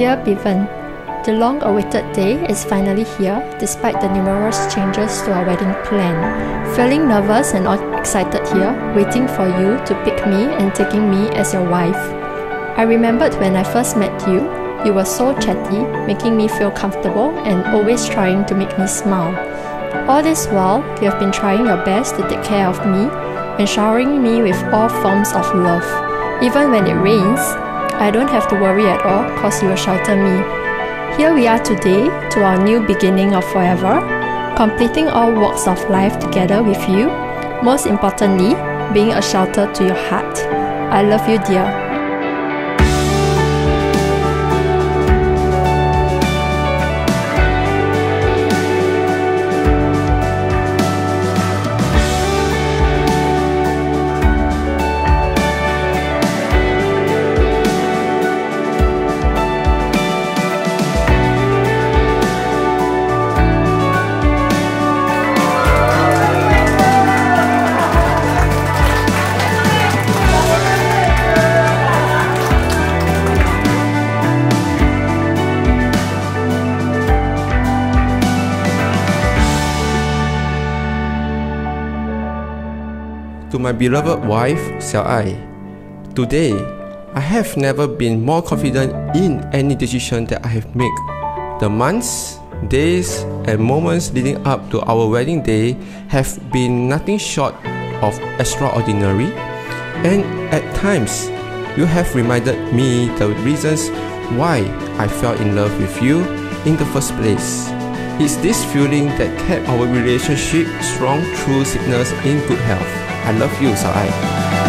Dear Bevan, the long awaited day is finally here despite the numerous changes to our wedding plan. Feeling nervous and excited here, waiting for you to pick me and taking me as your wife. I remembered when I first met you, you were so chatty, making me feel comfortable and always trying to make me smile. All this while, you have been trying your best to take care of me and showering me with all forms of love. Even when it rains, I don't have to worry at all cause you will shelter me. Here we are today to our new beginning of forever, completing all walks of life together with you, most importantly, being a shelter to your heart. I love you, dear. To my beloved wife, Xiao Ai, today I have never been more confident in any decision that I have made. The months, days, and moments leading up to our wedding day have been nothing short of extraordinary, and at times, you have reminded me the reasons why I fell in love with you in the first place. It's this feeling that kept our relationship strong through sickness in good health. I love you, Xiao.